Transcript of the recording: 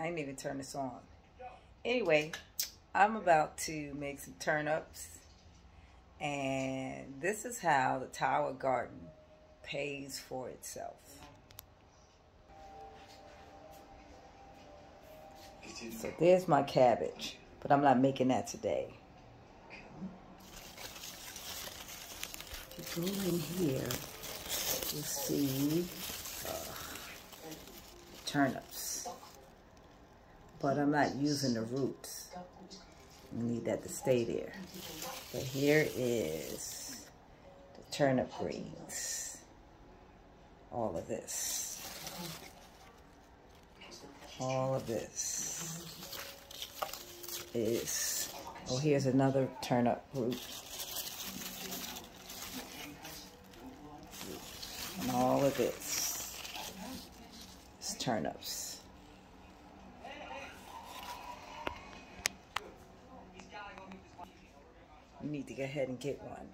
I didn't even turn this on. Anyway, I'm about to make some turnips. And this is how the Tower Garden pays for itself. So there's my cabbage, but I'm not making that today. If you go in here, you'll see uh, turnips, but I'm not using the roots. We need that to stay there. But here is the turnip greens. All of this. All of this is, oh, here's another turnip root. And all of this is turnips. You need to go ahead and get one.